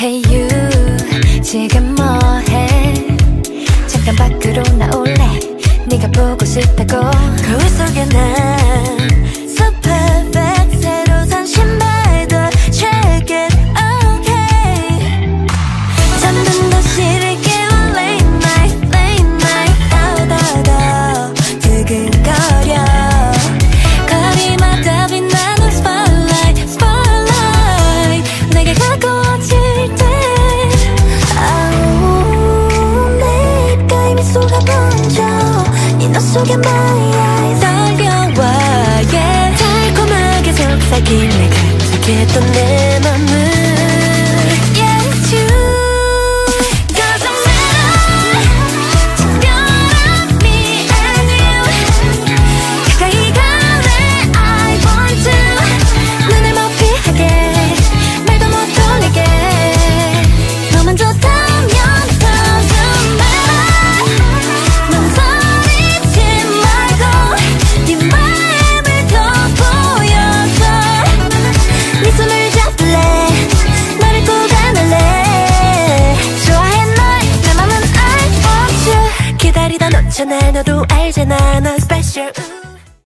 Hey you. 지금 뭐해? 잠깐 밖으로 나올래? 네가 보고 싶다고. 거울 속에 난 속여봐 떨려와 yeah. 달콤하게 속삭이네 간직했던 내맘 괜찮아 너도 알잖아 난 special.